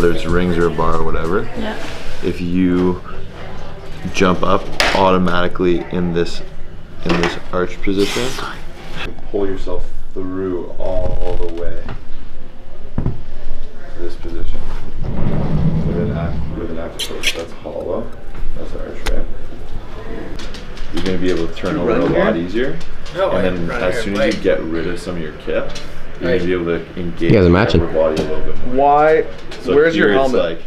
grabbing this, whether it's rings or a bar or whatever, Yeah. if you jump up automatically in this in this arch position, pull yourself through all the way to this position. With an act, with an active approach, that's hollow. That's arch, right? You're gonna be able to turn over a run lot easier. No, and then as soon as you get rid of some of your kip, you're Right. gonna be able to engage guys are the matching. upper body a little bit more. Why? So Where's your helmet? Like,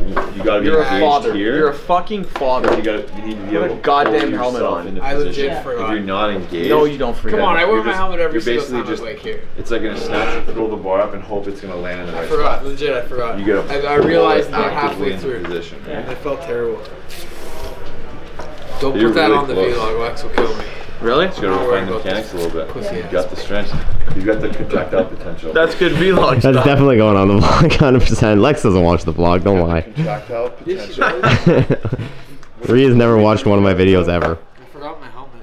you, you gotta be You're a father. here. You're a fucking father. you gotta you need to be Put able a to goddamn pull helmet on. into I legit position. forgot. If you're not engaged, No, you don't forget. Come on, I wear You're my just- helmet every you're single basically time just- I like here. It's like gonna snatch and throw the bar up and hope it's gonna land in the I right forgot, spot. legit, I forgot. You gotta I, I realized it about actively halfway through. position. And I felt terrible. Don't You're put that really on the close. vlog, Wax will kill me. Really? Just gotta refine the about mechanics a little bit. Pussy You've got the strength. You've got the contractile potential. That's good vlog That's stuff. definitely going on the vlog, 100%. Lex doesn't watch the vlog, don't lie. contractile potential. does. Has never watched one of my videos ever. I forgot my helmet.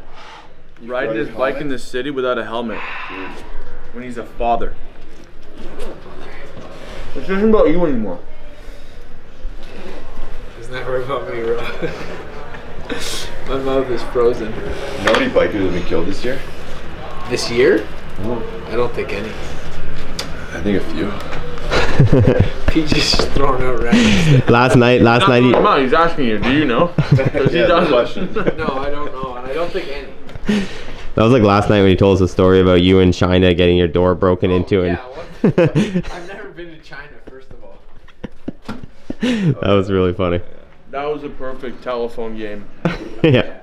Riding his bike in the city without a helmet. Dude. When he's a father. This isn't about you anymore. It's never about me, bro. My mouth is frozen. You know how many bikers have been killed this year? This year? Hmm. I don't think any. I think a few. Pete just throwing out random Last night, last Not night, doing he, mine, he's asking you, do you know? 'Cause he Yeah, no doesn't. question. No, I don't know, I don't think any. that was like last night when he told us a story about you in China getting your door broken into oh, and Oh, Yeah, what? I've never been to China, first of all. that was really funny. That was a perfect telephone game. yeah.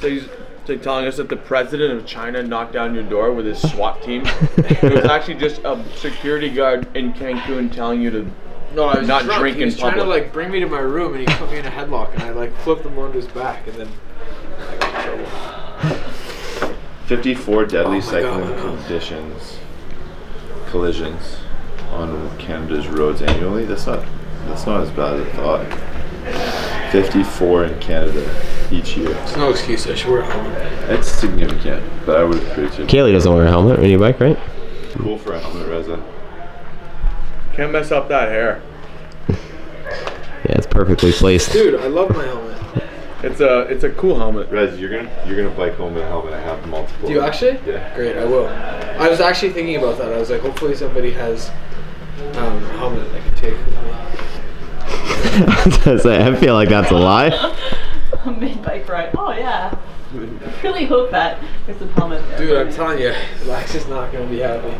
So he's it's like telling us that the president of China knocked down your door with his SWAT team. it was actually just a security guard in Cancun telling you to. No, I was Not drunk. drink he in was trying to like bring me to my room, and he put me in a headlock, and I like flipped him onto his back, and then I got in trouble. 54 deadly Oh cycling God. conditions, collisions on Canada's roads annually. That's not that's not as bad as I thought. 54 in Canada each year. It's no excuse. I should wear a helmet. It's significant, but I would appreciate it. Kayley doesn't wear a helmet on your bike, right? Cool for a helmet, Reza. Can't mess up that hair. Yeah, it's perfectly placed. Dude, I love my helmet. It's a it's a cool helmet. Rez, you're gonna you're gonna bike home with a helmet. I have multiple. Do you actually? Yeah. Great, I will. I was actually thinking about that. I was like, hopefully somebody has um, a helmet I can take with me. I say, I feel like that's a lie. A mid bike ride. Oh yeah. I Really hope that there's a helmet there. Dude, I'm telling you, Lex is not gonna be happy.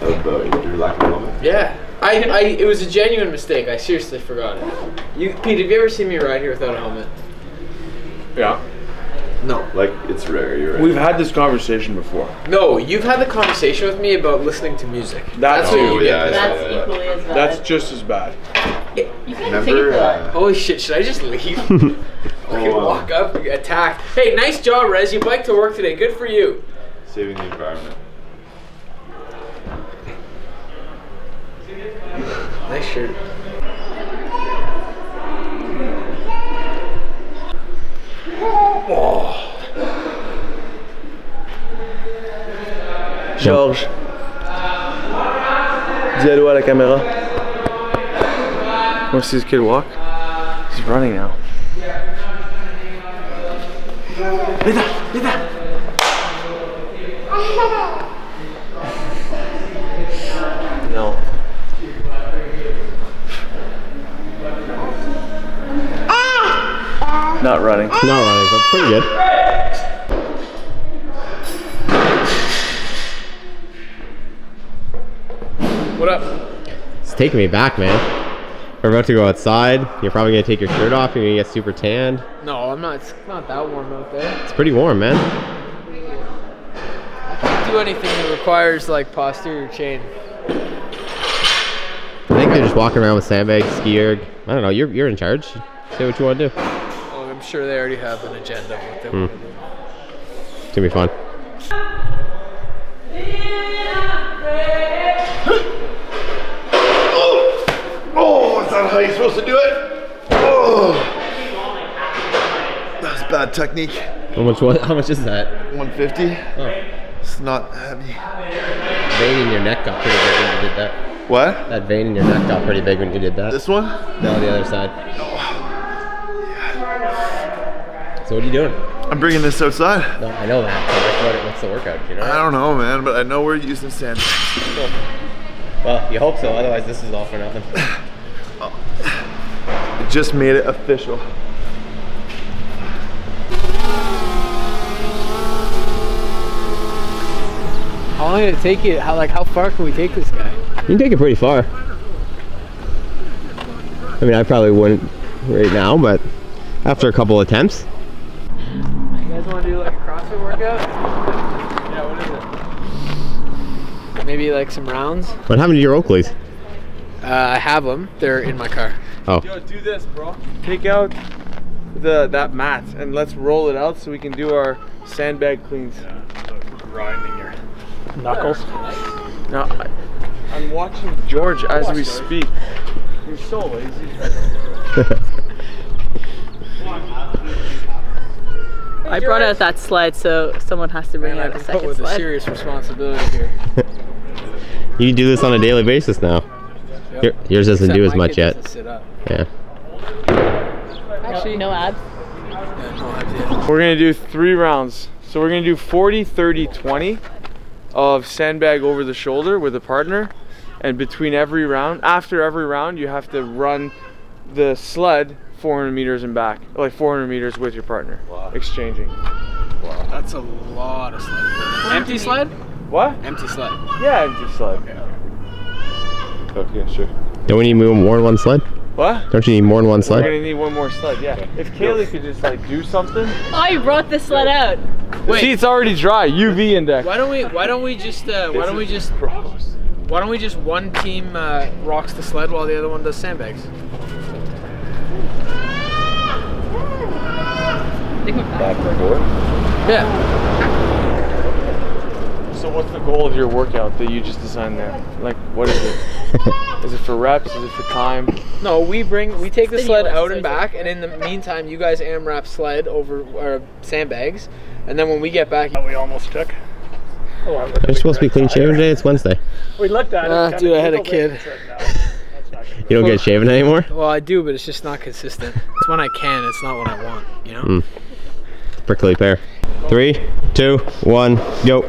Oh, about your lack of helmet. Yeah. I, I, it was a genuine mistake. I seriously forgot it. You, Pete, have you ever seen me ride here without a helmet? Yeah. No. Like it's rare. You're right. We've had this conversation before. No, you've had the conversation with me about listening to music. That That's too. what you yeah, get. yeah. That's equally as bad. That's just as bad. you can take it Remember? Uh, Holy shit, should I just leave? Okay, Oh, wow. walk up, attack. Hey, nice job, Rez. You biked to work today. Good for you. saving the environment. Nice shirt. Georges. Dis allô à la caméra. Want to see this kid walk? He's running now. Vita, Vita. No. Not running. Not running, but pretty good. What up? It's taking me back, man. We're about to go outside. You're probably gonna take your shirt off. You're gonna get super tanned. No, I'm not. It's not that warm out there. It's pretty warm, man. I can't do anything that requires like posterior chain. I think they're just walking around with sandbags, ski erg. I don't know. You're you're in charge. Say what you want to do. Oh, I'm sure they already have an agenda of what they hmm. want to do. It's gonna be fun. That how you're supposed to do it? Oh, that's bad technique. How much? What? How much is that? 150. Oh. It's not heavy. vein in your neck got pretty big when you did that. What? That vein in your neck got pretty big when you did that. This one? No, the other side. So what are you doing? I'm bringing this outside. No, I know that. But like, what, what's the workout? You know? I don't know, man, but I know we're using sand. Well, you hope so. Otherwise, this is all for nothing. Just made it official. How long did it take you? How like how far can we take this guy? You can take it pretty far. I mean, I probably wouldn't right now, but after a couple attempts. You guys want to do like a CrossFit workout? Yeah, what is it? Maybe like some rounds. What happened to your Oakleys? Uh, I have them. They're in my car. Oh, Yo, do this, bro. Take out the that mat and let's roll it out so we can do our sandbag cleans. Yeah, grinding your knuckles. No, I, I'm watching George as we speak. You're so lazy. I brought out that sled, so someone has to bring Man, out I've a been put second with a serious responsibility here. you do this on a daily basis now. Yep. Your, yours doesn't Except do as much yet. doesn't Sit up. Yeah. Actually, no abs. Yeah, no idea. We're gonna do three rounds. So we're gonna do 40, 30, 20 of sandbag over the shoulder with a partner. And between every round, after every round, you have to run the sled 400 meters and back, like 400 meters with your partner, wow. exchanging. Wow. That's a lot of sled. Empty sled? What? Empty sled. Yeah, empty sled. Okay, sure. Don't we need more than one sled? What? Don't you need more than one sled? We're gonna need one more sled. Yeah. If Kayley could just like do something. I brought the sled out. Wait. See, it's already dry. UV index. Why don't we? Why don't we just? Uh, why don't we just? Why don't we just one team uh, rocks the sled while the other one does sandbags? Think we're back. Yeah. So what's the goal of your workout that you just designed there? Like, what is it? is it for reps? Is it for time? No, we bring we take the sled out and back, and in the meantime, you guys AMRAP sled over our sandbags, and then when we get back, We almost took. Oh, I Are you supposed to be clean shaven today? It's Wednesday. We looked at it. Uh, kinda dude, I had a kid. and said, "No, that's not gonna You don't get shaven anymore? well, I do, but it's just not consistent. It's when I can. It's not when I want. You know. Mm. Prickly pear. Three, two, one, go.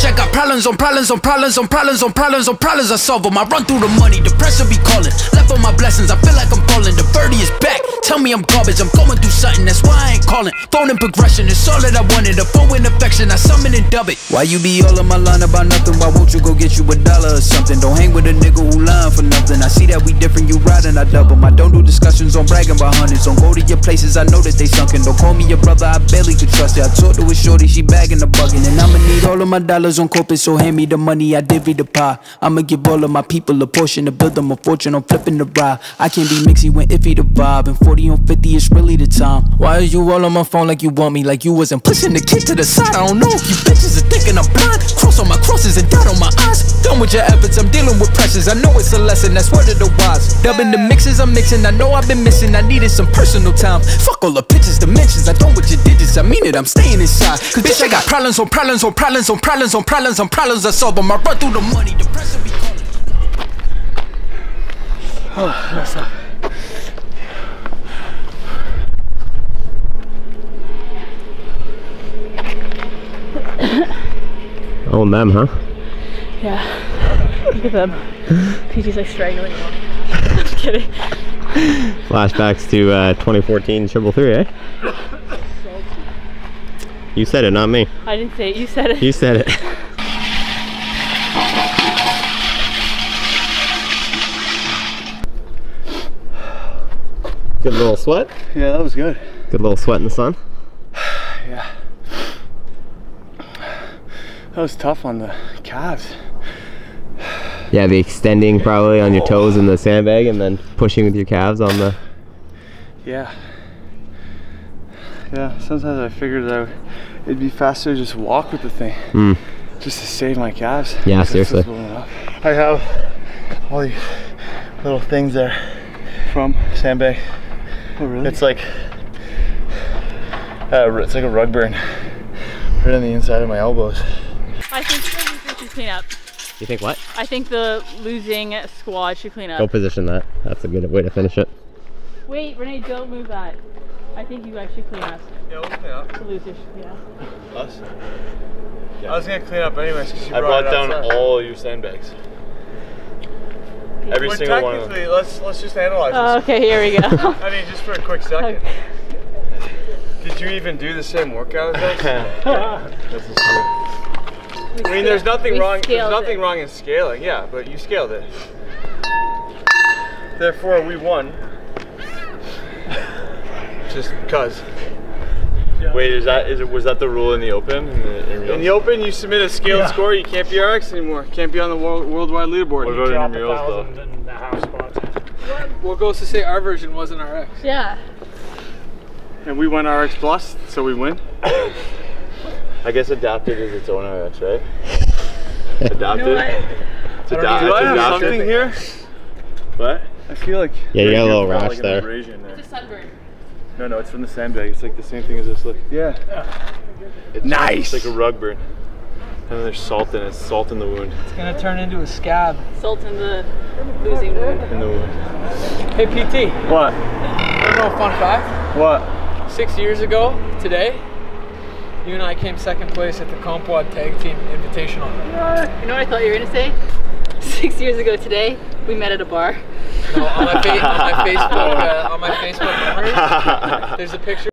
bitch, I got problems on problems on problems on problems on problems on problems I solve them. I run through the money, the pressure be calling. Left on my blessings, I feel like I'm falling. The birdie is back. Tell me I'm garbage, I'm going through something, that's why I ain't calling. Phone and progression it's all that I wanted. The phone and affection, I summon and dub it. Why you be all on my line about nothing? Why won't you go get you a dollar or something? Don't hang with a nigga who lying for nothing. I see that we different, you riding, I double. I don't do discussions on bragging about hundreds. Don't go to your places, I know that they sunken. Don't call me your brother, I barely could trust it. I talked to a shorty, she bagging the bugging. And I'ma need all of my dollars on corporate, so hand me the money, I divvy the pie. I'ma give all of my people a portion to build them a fortune. I'm flipping the ride. I can't be mixy when iffy the vibe. And 40 on 50 is really the time. Why are you all on my phone like you want me? Like you wasn't pushing the kid to the side. I don't know if you bitches are thinking I'm blind. Cross on my crosses and dot on my eyes. Done with your efforts, I'm dealing with pressures. I know it's a lesson, that's word of the wise. Dubbing the mixes, I'm mixing. I know I've been missing. I needed some personal time. Fuck all the pictures, dimensions. I don't with your digits. I mean it, I'm staying inside. Cause bitch, I got problems on problems on problems on problems on problems on problems. I solve them. I run through the money. The pressure be calling. Oh, them, huh? Yeah. Look at them. PG's like strangling them. I'm kidding. Flashbacks to uh, 2014 Triple Three, eh? You said it, not me. I didn't say it. You said it. You said it. Good little sweat. Yeah, that was good. Good little sweat in the sun. Yeah. That was tough on the calves. Yeah, the extending probably on your toes in the sandbag and then pushing with your calves on the. Yeah. Yeah, sometimes I figured that it'd be faster to just walk with the thing. Mm. Just to save my calves. Yeah, seriously. just blowing up. I have all these little things there from sandbag. Oh really? It's like uh, it's like a rug burn right on the inside of my elbows. I think the loser should clean up. You think what? I think the losing squad should clean up. Go up. position that. That's a good way to finish it. Wait, Renee, don't move that. I think you guys should clean up. Yeah, we'll clean up. The loser should clean up. Us? I was gonna clean up anyways because you I brought, brought it down outside. all your sandbags. Every But single one of them. technically, let's let's just analyze this. Oh, okay, here we go. I mean, just for a quick second. Okay. Did you even do the same workout as us? This is true. I mean, there's nothing We wrong. There's nothing it. wrong in scaling. Yeah, but you scaled it. Therefore, we won. Just because. Wait, is that is it was that the rule in the open? In the, in In the open, you submit a scaled score. You can't be RX anymore. Can't be on the world, worldwide leaderboard. What about in Drop the a reels though? in the half spot. What goes to say our version wasn't RX? yeah. And we went RX plus, so we win. I guess adapted is its own RX, right? Adapted. You know what? It's, Do ada- I have adapted. something here? What? I feel like. Yeah, you got a little rash like, there. abrasion there. It's a sunburn. No, no, it's from the sandbag. It's like the same thing as this. Look. Yeah. It's, Nice. It's like a rug burn. And then there's salt in it. Salt in the wound. It's gonna turn into a scab. Salt in the losing wound. In the wound. Hey PT, What? I know a fun fact. What? Six years ago today, you and I came second place at the Compwad Tag Team Invitational. You know what I thought you were gonna say? Six years ago today, we met at a bar. No, on my, on my Facebook, uh, on my Facebook memories, there's a picture.